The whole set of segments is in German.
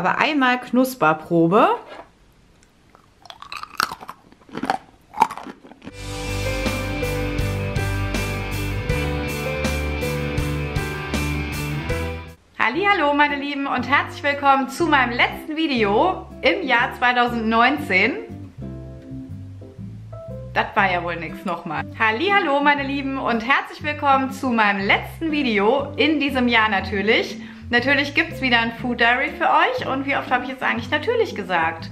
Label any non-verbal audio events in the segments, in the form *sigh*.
Aber einmal Knusperprobe. Hallo meine Lieben und herzlich willkommen zu meinem letzten Video im Jahr 2019. Das war ja wohl nichts nochmal. Hallo meine Lieben und herzlich willkommen zu meinem letzten Video in diesem Jahr natürlich. Natürlich gibt es wieder ein Food Diary für euch und wie oft habe ich jetzt eigentlich natürlich gesagt?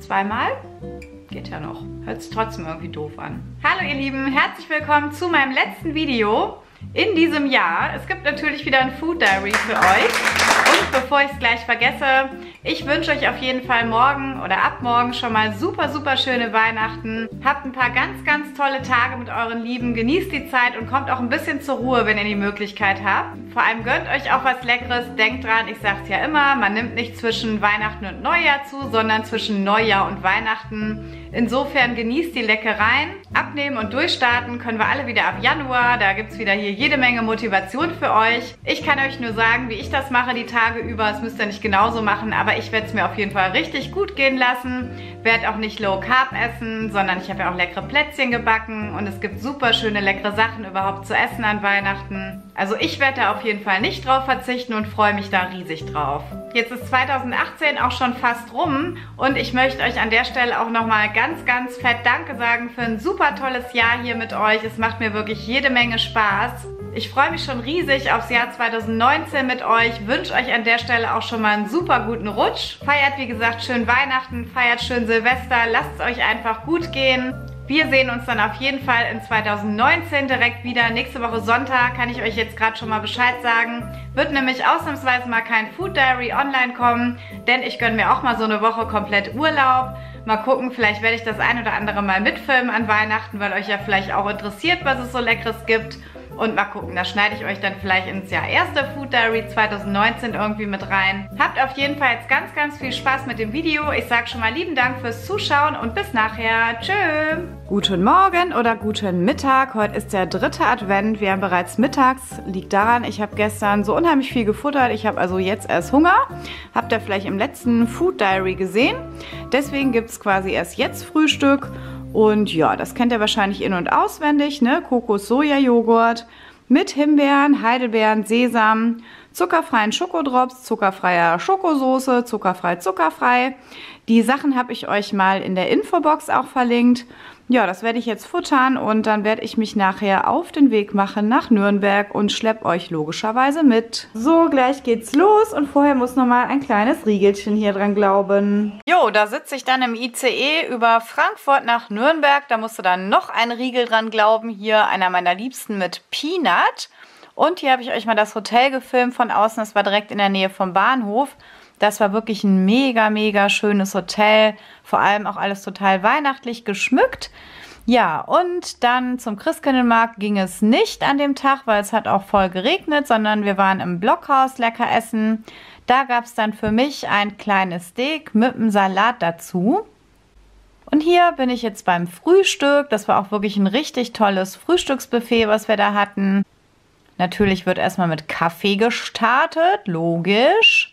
Zweimal? Geht ja noch. Hört sich trotzdem irgendwie doof an. Hallo ihr Lieben, herzlich willkommen zu meinem letzten Video in diesem Jahr. Es gibt natürlich wieder ein Food Diary für euch. Und bevor ich es gleich vergesse, ich wünsche euch auf jeden Fall morgen oder ab morgen schon mal super, super schöne Weihnachten. Habt ein paar ganz, ganz tolle Tage mit euren Lieben. Genießt die Zeit und kommt auch ein bisschen zur Ruhe, wenn ihr die Möglichkeit habt. Vor allem gönnt euch auch was Leckeres. Denkt dran, ich sag's ja immer, man nimmt nicht zwischen Weihnachten und Neujahr zu, sondern zwischen Neujahr und Weihnachten. Insofern genießt die Leckereien. Abnehmen und durchstarten können wir alle wieder ab Januar. Da gibt es wieder hier jede Menge Motivation für euch. Ich kann euch nur sagen, wie ich das mache die Tage über. Das müsst ihr nicht genauso machen, aber ich werde es mir auf jeden Fall richtig gut gehen lassen. Werde auch nicht Low Carb essen, sondern ich habe ja auch leckere Plätzchen gebacken und es gibt super schöne leckere Sachen überhaupt zu essen an Weihnachten. Also ich werde da auf jeden Fall nicht drauf verzichten und freue mich da riesig drauf. Jetzt ist 2018 auch schon fast rum und ich möchte euch an der Stelle auch nochmal ganz, ganz fett Danke sagen für ein super tolles Jahr hier mit euch. Es macht mir wirklich jede Menge Spaß. Ich freue mich schon riesig aufs Jahr 2019 mit euch, wünsche euch an der Stelle auch schon mal einen super guten Rutsch. Feiert wie gesagt schön Weihnachten, feiert schön Silvester, lasst es euch einfach gut gehen. Wir sehen uns dann auf jeden Fall in 2019 direkt wieder. Nächste Woche Sonntag kann ich euch jetzt gerade schon mal Bescheid sagen. Wird nämlich ausnahmsweise mal kein Food Diary online kommen, denn ich gönne mir auch mal so eine Woche komplett Urlaub. Mal gucken, vielleicht werde ich das ein oder andere mal mitfilmen an Weihnachten, weil euch ja vielleicht auch interessiert, was es so Leckeres gibt. Und mal gucken, da schneide ich euch dann vielleicht ins Jahr erste Food Diary 2019 irgendwie mit rein. Habt auf jeden Fall jetzt ganz, ganz viel Spaß mit dem Video. Ich sage schon mal lieben Dank fürs Zuschauen und bis nachher. Tschö! Guten Morgen oder guten Mittag. Heute ist der dritte Advent. Wir haben bereits mittags. Liegt daran, ich habe gestern so unheimlich viel gefuttert. Ich habe also jetzt erst Hunger. Habt ihr vielleicht im letzten Food Diary gesehen. Deswegen gibt es quasi erst jetzt Frühstück. Und ja, das kennt ihr wahrscheinlich in- und auswendig, ne? Kokos-Soja-Joghurt mit Himbeeren, Heidelbeeren, Sesam, zuckerfreien Schokodrops, zuckerfreier Schokosoße, zuckerfrei, zuckerfrei. Die Sachen habe ich euch mal in der Infobox auch verlinkt. Ja, das werde ich jetzt futtern und dann werde ich mich nachher auf den Weg machen nach Nürnberg und schlepp euch logischerweise mit. So, gleich geht's los und vorher muss nochmal ein kleines Riegelchen hier dran glauben. Jo, da sitze ich dann im ICE über Frankfurt nach Nürnberg. Da musste dann noch ein Riegel dran glauben. Hier einer meiner Liebsten mit Peanut. Und hier habe ich euch mal das Hotel gefilmt von außen. Das war direkt in der Nähe vom Bahnhof. Das war wirklich ein mega, mega schönes Hotel. Vor allem auch alles total weihnachtlich geschmückt. Ja, und dann zum Christkindlmarkt ging es nicht an dem Tag, weil es hat auch voll geregnet, sondern wir waren im Blockhaus lecker essen. Da gab es dann für mich ein kleines Steak mit einem Salat dazu. Und hier bin ich jetzt beim Frühstück. Das war auch wirklich ein richtig tolles Frühstücksbuffet, was wir da hatten. Natürlich wird erstmal mit Kaffee gestartet, logisch.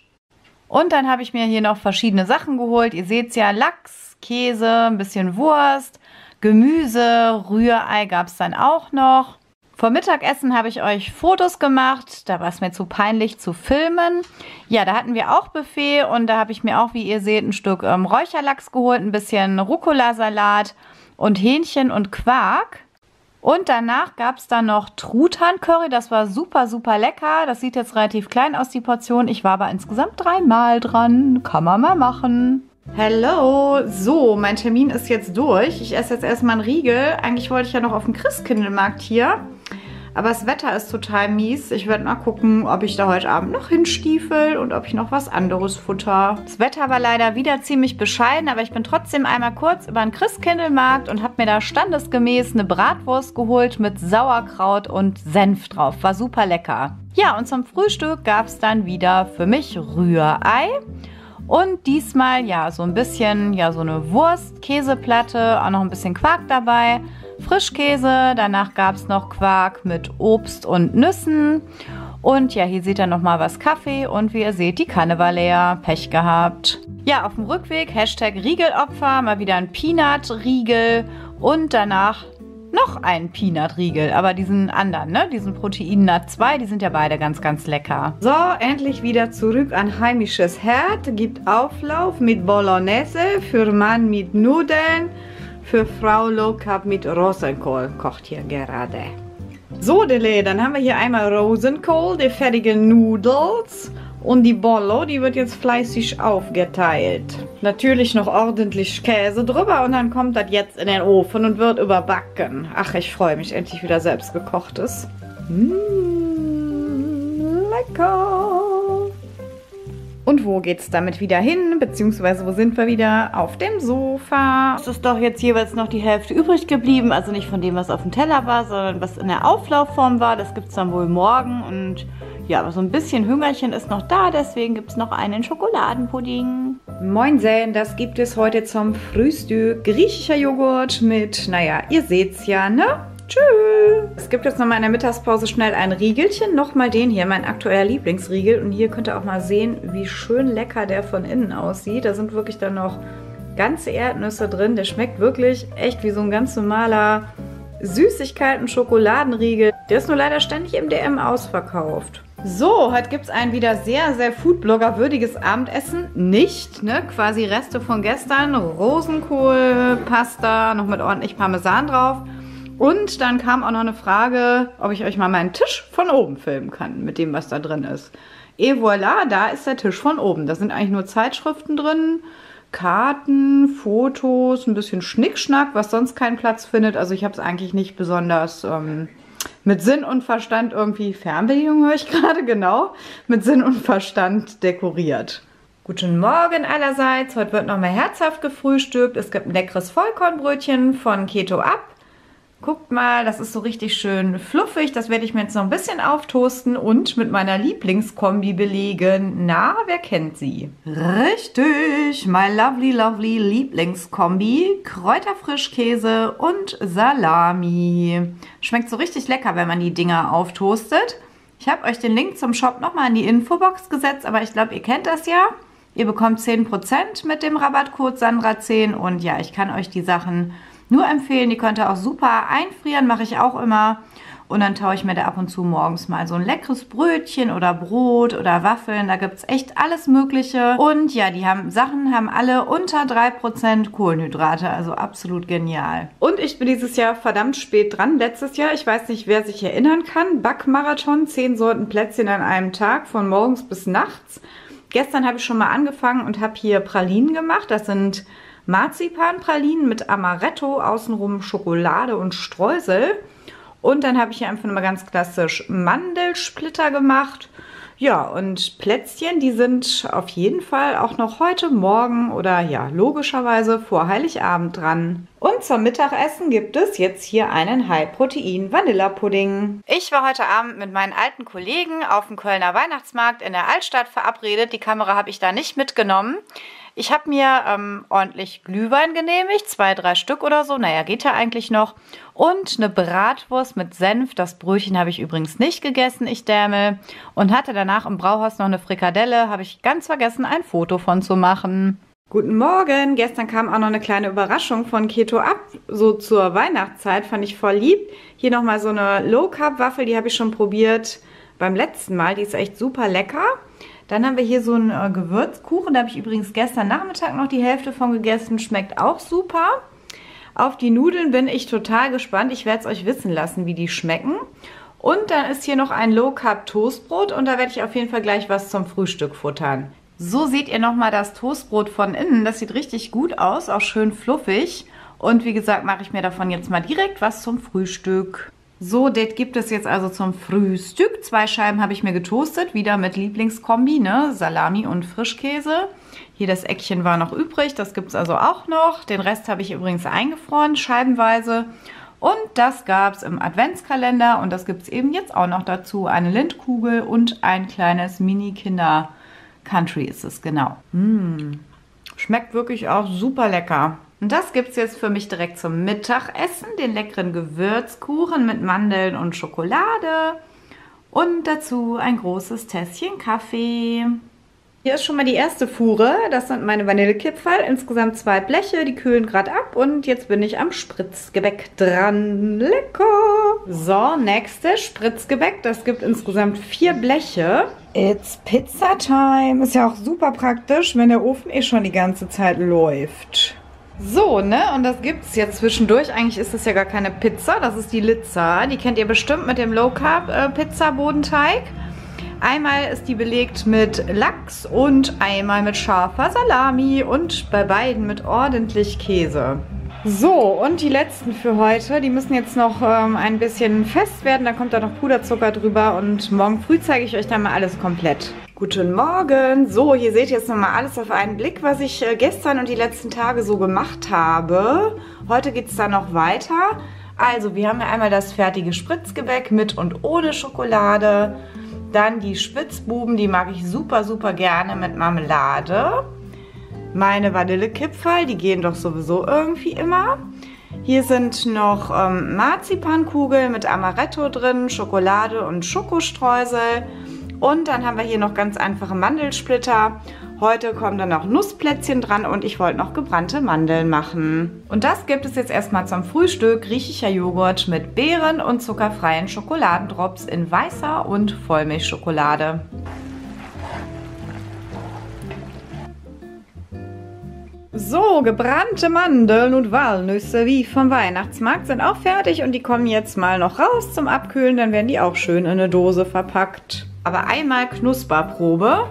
Und dann habe ich mir hier noch verschiedene Sachen geholt. Ihr seht es ja, Lachs, Käse, ein bisschen Wurst, Gemüse, Rührei gab es dann auch noch. Vor Mittagessen habe ich euch Fotos gemacht. Da war es mir zu peinlich zu filmen. Ja, da hatten wir auch Buffet und da habe ich mir auch, wie ihr seht, ein Stück ähm, Räucherlachs geholt, ein bisschen Rucola-Salat und Hähnchen und Quark. Und danach gab es dann noch Truthahn-Curry. Das war super, super lecker. Das sieht jetzt relativ klein aus, die Portion. Ich war aber insgesamt dreimal dran. Kann man mal machen. Hello. So, mein Termin ist jetzt durch. Ich esse jetzt erstmal einen Riegel. Eigentlich wollte ich ja noch auf den Christkindlmarkt hier. Aber das Wetter ist total mies. Ich werde mal gucken, ob ich da heute Abend noch hinstiefel und ob ich noch was anderes futter. Das Wetter war leider wieder ziemlich bescheiden, aber ich bin trotzdem einmal kurz über den Christkindlmarkt und habe mir da standesgemäß eine Bratwurst geholt mit Sauerkraut und Senf drauf. War super lecker. Ja, und zum Frühstück gab es dann wieder für mich Rührei. Und diesmal ja so ein bisschen, ja so eine Wurst, Käseplatte, auch noch ein bisschen Quark dabei. Frischkäse, danach gab es noch Quark mit Obst und Nüssen Und ja, hier seht ihr nochmal was Kaffee und wie ihr seht, die Kanne war leer. Pech gehabt. Ja, auf dem Rückweg Hashtag Riegelopfer, mal wieder ein Peanut-Riegel und danach noch einen Peanut-Riegel, aber diesen anderen, ne? Diesen Protein-Nut 2, die sind ja beide ganz, ganz lecker. So, endlich wieder zurück an heimisches Herd. Gibt Auflauf mit Bolognese, für Mann mit Nudeln, für Frau Low Carb mit Rosenkohl. Kocht hier gerade. So, Dele, dann haben wir hier einmal Rosenkohl, die fertigen Nudels und die Bollo, die wird jetzt fleißig aufgeteilt. Natürlich noch ordentlich Käse drüber und dann kommt das jetzt in den Ofen und wird überbacken. Ach, ich freue mich, endlich wieder selbst gekochtes. Mmh, lecker. Und wo geht's damit wieder hin? Beziehungsweise wo sind wir wieder? Auf dem Sofa. Es ist doch jetzt jeweils noch die Hälfte übrig geblieben. Also nicht von dem, was auf dem Teller war, sondern was in der Auflaufform war. Das gibt es dann wohl morgen. Und ja, aber so ein bisschen Hüngerchen ist noch da. Deswegen gibt es noch einen Schokoladenpudding. Moinsen, das gibt es heute zum Frühstück. Griechischer Joghurt mit, naja, ihr seht's ja, ne? Tschüss. Es gibt jetzt nochmal in der Mittagspause schnell ein Riegelchen. Nochmal den hier, mein aktueller Lieblingsriegel. Und hier könnt ihr auch mal sehen, wie schön lecker der von innen aussieht. Da sind wirklich dann noch ganze Erdnüsse drin. Der schmeckt wirklich echt wie so ein ganz normaler Süßigkeiten-Schokoladenriegel. Der ist nur leider ständig im DM ausverkauft. So, heute gibt es ein wieder sehr, sehr Foodblogger-würdiges Abendessen. Nicht, ne? Quasi Reste von gestern. Rosenkohl, Pasta, noch mit ordentlich Parmesan drauf. Und dann kam auch noch eine Frage, ob ich euch mal meinen Tisch von oben filmen kann, mit dem, was da drin ist. Et voilà, da ist der Tisch von oben. Da sind eigentlich nur Zeitschriften drin, Karten, Fotos, ein bisschen Schnickschnack, was sonst keinen Platz findet. Also ich habe es eigentlich nicht besonders ähm, mit Sinn und Verstand irgendwie, Fernbedienung höre ich *laughs* gerade, genau, mit Sinn und Verstand dekoriert. Guten Morgen allerseits. Heute wird nochmal herzhaft gefrühstückt. Es gibt ein leckeres Vollkornbrötchen von Keto Up Guckt mal, das ist so richtig schön fluffig. Das werde ich mir jetzt noch ein bisschen auftoasten und mit meiner Lieblingskombi belegen. Na, wer kennt sie? Richtig, my lovely, lovely Lieblingskombi. Kräuterfrischkäse und Salami. Schmeckt so richtig lecker, wenn man die Dinger auftoastet. Ich habe euch den Link zum Shop nochmal in die Infobox gesetzt, aber ich glaube, ihr kennt das ja. Ihr bekommt 10% mit dem Rabattcode Sandra10 und ja, ich kann euch die Sachen nur empfehlen. Die könnt ihr auch super einfrieren, mache ich auch immer. Und dann taue ich mir da ab und zu morgens mal so ein leckeres Brötchen oder Brot oder Waffeln. Da gibt es echt alles Mögliche. Und ja, die haben Sachen haben alle unter 3% Kohlenhydrate. Also absolut genial. Und ich bin dieses Jahr verdammt spät dran. Letztes Jahr, ich weiß nicht, wer sich erinnern kann, Backmarathon, 10 Sorten Plätzchen an einem Tag von morgens bis nachts. Gestern habe ich schon mal angefangen und habe hier Pralinen gemacht. Das sind Marzipanpralinen mit Amaretto, außenrum Schokolade und Streusel. Und dann habe ich hier einfach mal ganz klassisch Mandelsplitter gemacht. Ja, und Plätzchen, die sind auf jeden Fall auch noch heute Morgen oder ja, logischerweise vor Heiligabend dran. Und zum Mittagessen gibt es jetzt hier einen High-Protein-Vanilla-Pudding. Ich war heute Abend mit meinen alten Kollegen auf dem Kölner Weihnachtsmarkt in der Altstadt verabredet. Die Kamera habe ich da nicht mitgenommen. Ich habe mir ähm, ordentlich Glühwein genehmigt, zwei, drei Stück oder so. Naja, geht ja eigentlich noch. Und eine Bratwurst mit Senf. Das Brötchen habe ich übrigens nicht gegessen, ich dämel. Und hatte danach im Brauhaus noch eine Frikadelle. Habe ich ganz vergessen, ein Foto von zu machen. Guten Morgen. Gestern kam auch noch eine kleine Überraschung von Keto ab. So zur Weihnachtszeit fand ich voll lieb. Hier nochmal so eine Low-Carb-Waffel. Die habe ich schon probiert beim letzten Mal. Die ist echt super lecker. Dann haben wir hier so einen äh, Gewürzkuchen. Da habe ich übrigens gestern Nachmittag noch die Hälfte von gegessen. Schmeckt auch super. Auf die Nudeln bin ich total gespannt. Ich werde es euch wissen lassen, wie die schmecken. Und dann ist hier noch ein Low Carb Toastbrot und da werde ich auf jeden Fall gleich was zum Frühstück futtern. So seht ihr nochmal das Toastbrot von innen. Das sieht richtig gut aus, auch schön fluffig. Und wie gesagt, mache ich mir davon jetzt mal direkt was zum Frühstück. So, das gibt es jetzt also zum Frühstück. Zwei Scheiben habe ich mir getoastet, wieder mit Lieblingskombi, ne? Salami und Frischkäse. Hier das Eckchen war noch übrig, das gibt es also auch noch. Den Rest habe ich übrigens eingefroren, scheibenweise. Und das gab es im Adventskalender und das gibt es eben jetzt auch noch dazu. Eine Lindkugel und ein kleines Mini-Kinder-Country ist es, genau. Mmh. Schmeckt wirklich auch super lecker. Und das gibt es jetzt für mich direkt zum Mittagessen. Den leckeren Gewürzkuchen mit Mandeln und Schokolade. Und dazu ein großes Tässchen Kaffee. Hier ist schon mal die erste Fuhre. Das sind meine Vanillekipferl. Insgesamt zwei Bleche, die kühlen gerade ab. Und jetzt bin ich am Spritzgebäck dran. Lecker! So, nächstes Spritzgebäck. Das gibt insgesamt vier Bleche. It's Pizza Time. Ist ja auch super praktisch, wenn der Ofen eh schon die ganze Zeit läuft. So, ne? Und das gibt es jetzt zwischendurch. Eigentlich ist es ja gar keine Pizza. Das ist die Litza. Die kennt ihr bestimmt mit dem Low Carb äh, Pizza Bodenteig. Einmal ist die belegt mit Lachs und einmal mit scharfer Salami und bei beiden mit ordentlich Käse. So, und die letzten für heute, die müssen jetzt noch ähm, ein bisschen fest werden. Da kommt da noch Puderzucker drüber und morgen früh zeige ich euch dann mal alles komplett. Guten Morgen. So, hier seht ihr jetzt nochmal alles auf einen Blick, was ich äh, gestern und die letzten Tage so gemacht habe. Heute geht es dann noch weiter. Also, wir haben ja einmal das fertige Spritzgebäck mit und ohne Schokolade. Dann die Spitzbuben, die mag ich super, super gerne mit Marmelade. Meine Vanillekipferl, die gehen doch sowieso irgendwie immer. Hier sind noch ähm, Marzipankugeln mit Amaretto drin, Schokolade und Schokostreusel. Und dann haben wir hier noch ganz einfache Mandelsplitter. Heute kommen dann noch Nussplätzchen dran und ich wollte noch gebrannte Mandeln machen. Und das gibt es jetzt erstmal zum Frühstück. Griechischer Joghurt mit Beeren und zuckerfreien Schokoladendrops in weißer und Vollmilchschokolade. So, gebrannte Mandeln und Walnüsse wie vom Weihnachtsmarkt sind auch fertig und die kommen jetzt mal noch raus zum Abkühlen. Dann werden die auch schön in eine Dose verpackt aber einmal Knusperprobe.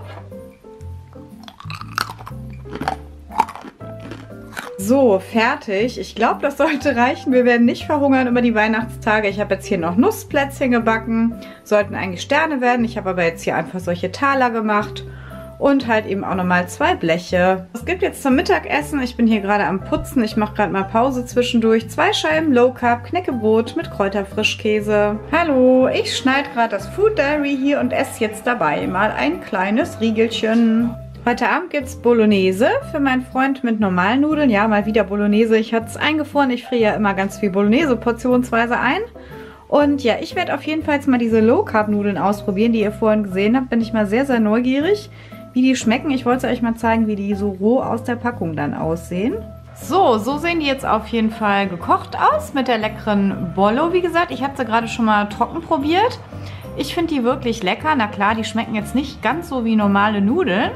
So, fertig. Ich glaube, das sollte reichen. Wir werden nicht verhungern über die Weihnachtstage. Ich habe jetzt hier noch Nussplätzchen gebacken. Sollten eigentlich Sterne werden. Ich habe aber jetzt hier einfach solche Taler gemacht und halt eben auch nochmal zwei Bleche. Es gibt jetzt zum Mittagessen, ich bin hier gerade am Putzen, ich mache gerade mal Pause zwischendurch, zwei Scheiben Low Carb Knäckebrot mit Kräuterfrischkäse. Hallo, ich schneide gerade das Food Diary hier und esse jetzt dabei mal ein kleines Riegelchen. Heute Abend gibt es Bolognese für meinen Freund mit normalen Nudeln. Ja, mal wieder Bolognese. Ich hatte es eingefroren. Ich friere ja immer ganz viel Bolognese portionsweise ein. Und ja, ich werde auf jeden Fall mal diese Low Carb Nudeln ausprobieren, die ihr vorhin gesehen habt. Bin ich mal sehr, sehr neugierig wie die schmecken. Ich wollte euch mal zeigen, wie die so roh aus der Packung dann aussehen. So, so sehen die jetzt auf jeden Fall gekocht aus mit der leckeren Bollo. Wie gesagt, ich habe sie gerade schon mal trocken probiert. Ich finde die wirklich lecker. Na klar, die schmecken jetzt nicht ganz so wie normale Nudeln.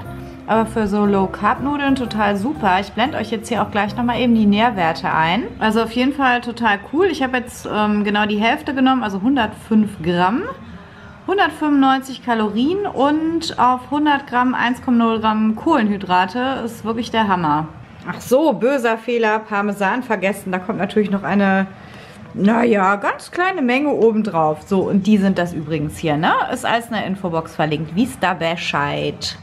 Aber für so Low-Carb-Nudeln total super. Ich blende euch jetzt hier auch gleich nochmal eben die Nährwerte ein. Also auf jeden Fall total cool. Ich habe jetzt ähm, genau die Hälfte genommen, also 105 Gramm. 195 Kalorien und auf 100 Gramm 1,0 Gramm Kohlenhydrate ist wirklich der Hammer. Ach so, böser Fehler, Parmesan vergessen. Da kommt natürlich noch eine, naja, ganz kleine Menge obendrauf. So, und die sind das übrigens hier, ne? Ist alles in der Infobox verlinkt. Wie ist da Bescheid?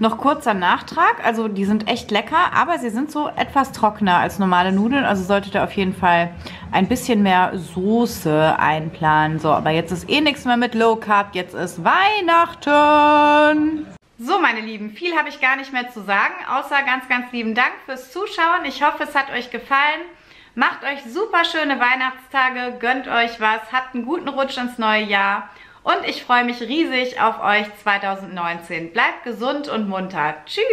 Noch kurzer Nachtrag, also die sind echt lecker, aber sie sind so etwas trockener als normale Nudeln, also solltet ihr auf jeden Fall ein bisschen mehr Soße einplanen. So, aber jetzt ist eh nichts mehr mit Low Carb, jetzt ist Weihnachten. So, meine Lieben, viel habe ich gar nicht mehr zu sagen, außer ganz, ganz lieben Dank fürs Zuschauen. Ich hoffe, es hat euch gefallen. Macht euch super schöne Weihnachtstage, gönnt euch was, habt einen guten Rutsch ins neue Jahr und ich freue mich riesig auf euch 2019. Bleibt gesund und munter. Tschüss.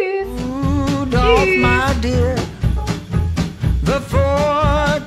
Tschüss.